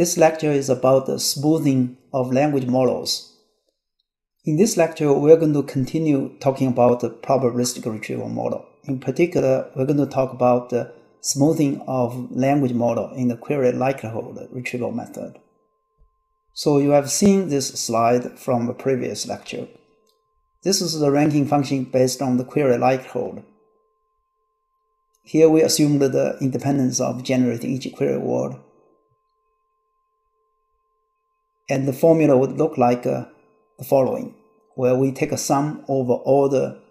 This lecture is about the smoothing of language models. In this lecture, we're going to continue talking about the probabilistic retrieval model. In particular, we're going to talk about the smoothing of language model in the query likelihood retrieval method. So you have seen this slide from a previous lecture. This is the ranking function based on the query likelihood. Here we assumed the independence of generating each query word. And the formula would look like uh, the following, where we take a sum over all the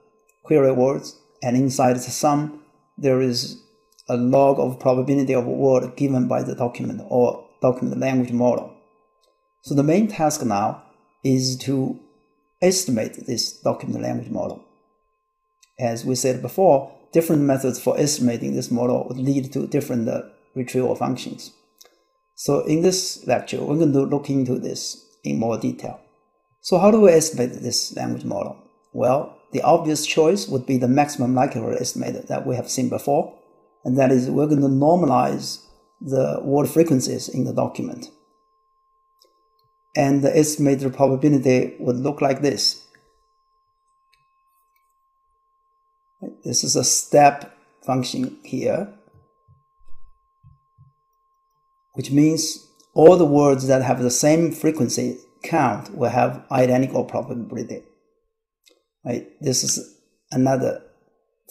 query words, and inside the sum, there is a log of probability of a word given by the document or document language model. So the main task now is to estimate this document language model. As we said before, different methods for estimating this model would lead to different uh, retrieval functions. So in this lecture, we're going to look into this in more detail. So how do we estimate this language model? Well, the obvious choice would be the maximum likelihood estimate that we have seen before, and that is we're going to normalize the word frequencies in the document. And the estimated probability would look like this. This is a step function here, which means all the words that have the same frequency count will have identical probability. Right? This is another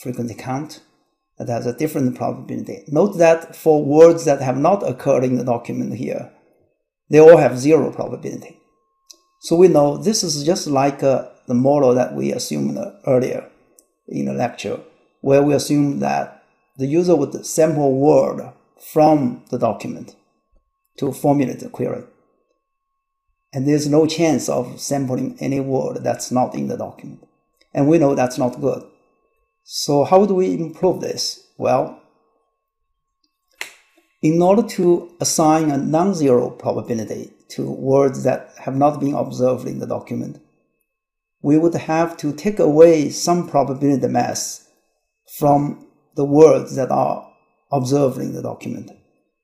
frequency count that has a different probability. Note that for words that have not occurred in the document here, they all have zero probability. So we know this is just like uh, the model that we assumed earlier in the lecture, where we assume that the user would sample word from the document to formulate the query. And there's no chance of sampling any word that's not in the document. And we know that's not good. So how do we improve this? Well, in order to assign a non-zero probability to words that have not been observed in the document, we would have to take away some probability mass from the words that are observed in the document.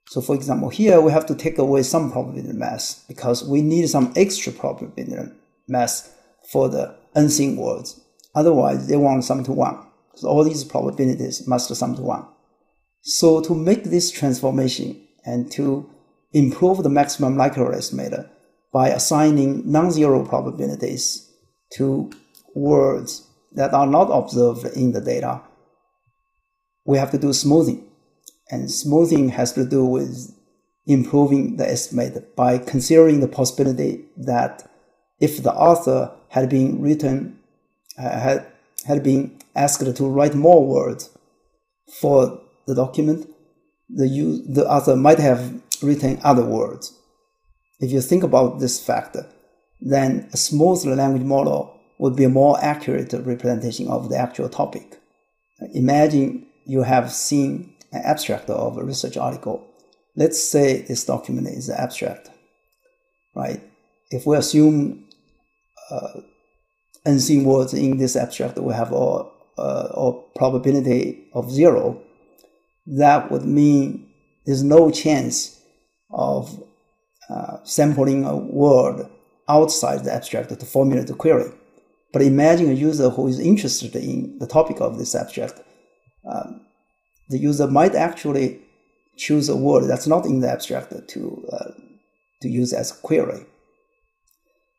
So for example, here we have to take away some probability mass because we need some extra probability mass for the unseen words. Otherwise, they want sum to one. So all these probabilities must sum to one. So to make this transformation and to improve the maximum likelihood estimator by assigning non-zero probabilities to words that are not observed in the data, we have to do smoothing. And smoothing has to do with improving the estimate by considering the possibility that if the author had been written, uh, had, had been asked to write more words for the document, the, the author might have written other words. If you think about this fact, then a smooth language model would be a more accurate representation of the actual topic. Imagine you have seen an abstract of a research article. Let's say this document is an abstract, right? If we assume uh, unseen words in this abstract, we have a, probability of zero. That would mean there's no chance of uh, sampling a word outside the abstract to formulate the query. But imagine a user who is interested in the topic of this abstract. Um, the user might actually choose a word that's not in the abstract to, uh, to use as a query.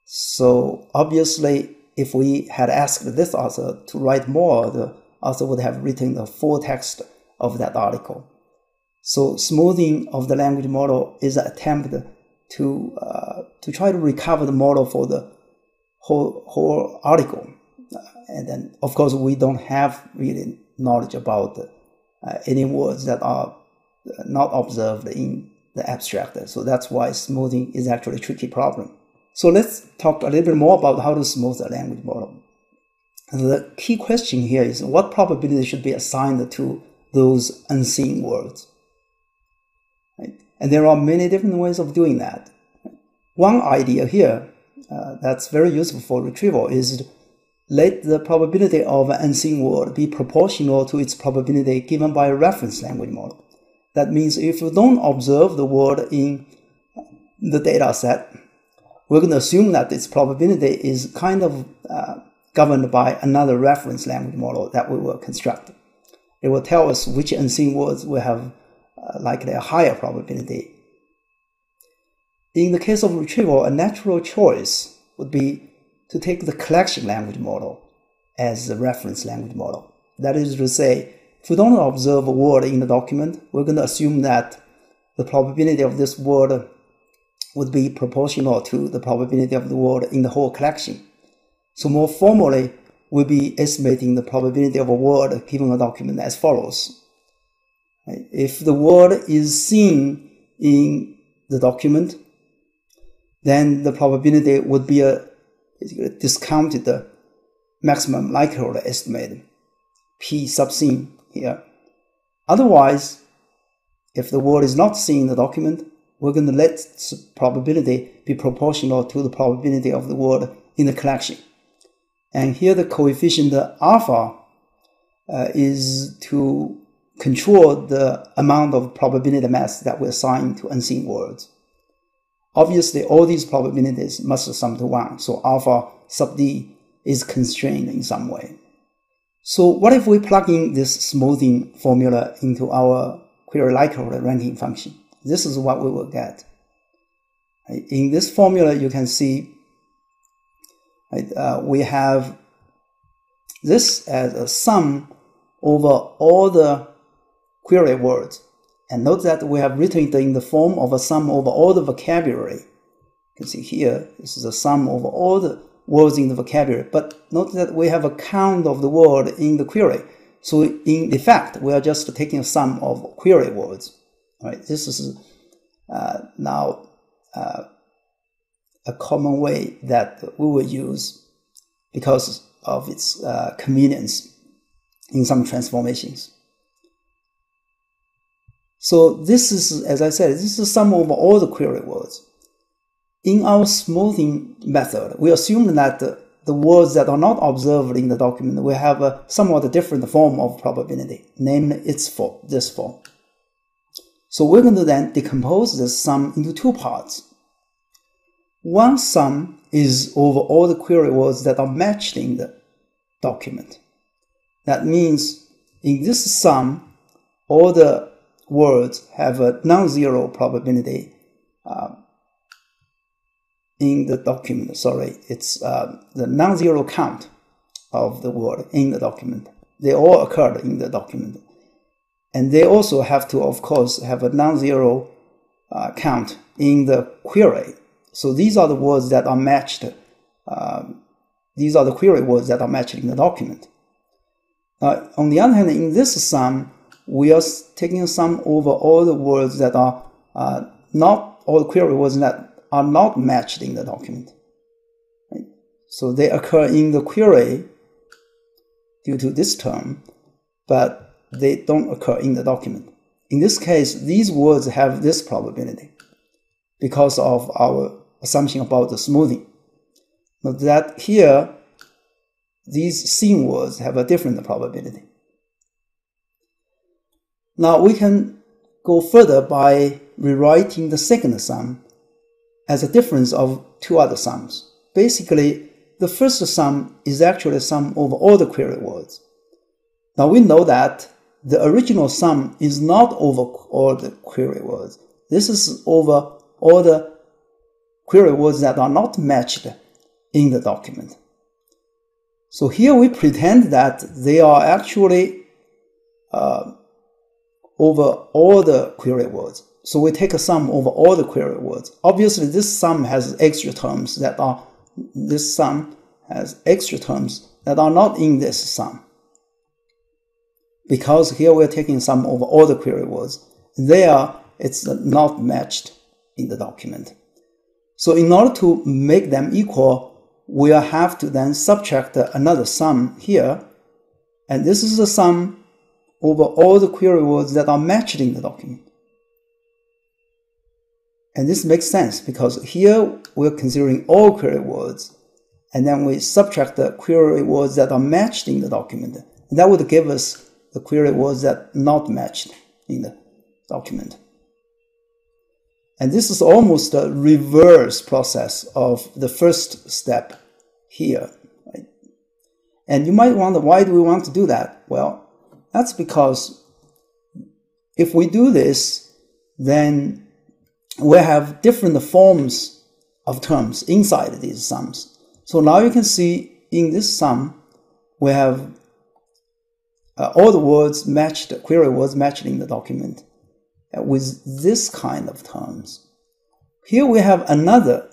So obviously, if we had asked this author to write more, the author would have written the full text of that article. So smoothing of the language model is an attempt to uh, to try to recover the model for the whole whole article. Uh, and then, of course, we don't have really knowledge about uh, any words that are not observed in the abstract. So that's why smoothing is actually a tricky problem. So let's talk a little bit more about how to smooth a language model. The key question here is what probability should be assigned to those unseen words? And there are many different ways of doing that. One idea here uh, that's very useful for retrieval is let the probability of an unseen word be proportional to its probability given by a reference language model. That means if you don't observe the word in the data set, we're going to assume that its probability is kind of uh, governed by another reference language model that we will construct. It will tell us which unseen words will have uh, likely a higher probability. In the case of retrieval, a natural choice would be to take the collection language model as the reference language model. That is to say, if we don't observe a word in the document, we're going to assume that the probability of this word would be proportional to the probability of the word in the whole collection. So more formally, we'll be estimating the probability of a word given a document as follows. If the word is seen in the document, then the probability would be a discounted the maximum likelihood estimate, P sub c here. Otherwise, if the word is not seen in the document, we're going to let probability be proportional to the probability of the word in the collection. And here the coefficient alpha uh, is to control the amount of probability mass that we assign to unseen words. Obviously, all these probabilities must sum to 1, so alpha sub d is constrained in some way. So what if we plug in this smoothing formula into our query likelihood ranking function? This is what we will get. In this formula, you can see uh, we have this as a sum over all the query words. And note that we have written it in the form of a sum over all the vocabulary. You can see here, this is a sum over all the words in the vocabulary. But note that we have a count of the word in the query. So in effect, we are just taking a sum of query words. Right, this is uh, now uh, a common way that we will use because of its uh, convenience in some transformations. So this is, as I said, this is sum of all the query words. In our smoothing method, we assume that the, the words that are not observed in the document will have a somewhat different form of probability, namely its form, this form. So we're going to then decompose this sum into two parts. One sum is over all the query words that are matched in the document. That means in this sum, all the words have a non-zero probability uh, in the document. Sorry, it's uh, the non-zero count of the word in the document. They all occurred in the document. And they also have to, of course, have a non-zero uh, count in the query. So these are the words that are matched. Um, these are the query words that are matched in the document. On the other hand, in this sum, we are taking some over all the words that are uh, not all query words that are not matched in the document. Right? So they occur in the query due to this term, but they don't occur in the document. In this case, these words have this probability because of our assumption about the smoothing. Note that here, these seen words have a different probability. Now we can go further by rewriting the second sum as a difference of two other sums. Basically, the first sum is actually a sum over all the query words. Now we know that the original sum is not over all the query words. This is over all the query words that are not matched in the document. So here we pretend that they are actually uh, over all the query words. So we take a sum over all the query words. Obviously, this sum has extra terms that are, this sum has extra terms that are not in this sum. Because here we're taking sum over all the query words. There, it's not matched in the document. So in order to make them equal, we'll have to then subtract another sum here. And this is the sum over all the query words that are matched in the document. And this makes sense because here we're considering all query words, and then we subtract the query words that are matched in the document. And that would give us the query words that not matched in the document. And this is almost a reverse process of the first step here. Right? And you might wonder, why do we want to do that? Well, that's because if we do this, then we have different forms of terms inside these sums. So now you can see in this sum, we have uh, all the words matched, the query words matched in the document uh, with this kind of terms. Here we have another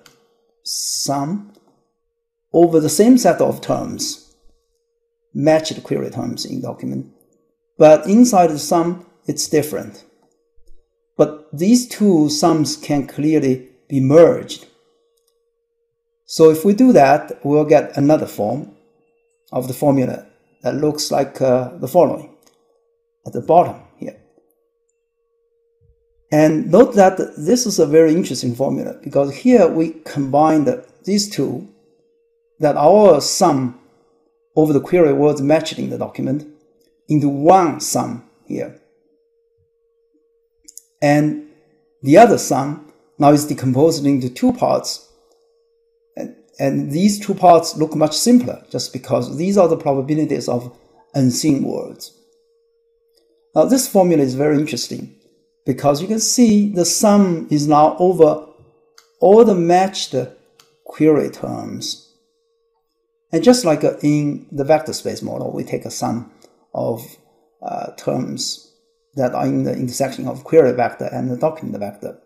sum over the same set of terms, matched query terms in document, but inside the sum, it's different. But these two sums can clearly be merged. So if we do that, we'll get another form of the formula that looks like uh, the following at the bottom here. And note that this is a very interesting formula because here we combined these two, that our sum over the query words matched in the document into one sum here. And the other sum now is decomposed into two parts and and these two parts look much simpler just because these are the probabilities of unseen words. Now this formula is very interesting because you can see the sum is now over all the matched query terms. And just like in the vector space model, we take a sum of uh, terms that are in the intersection of query vector and the document vector.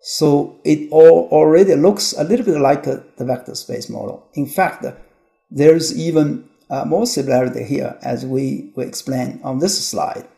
So it all already looks a little bit like the vector space model. In fact, there's even uh, more similarity here as we will explain on this slide.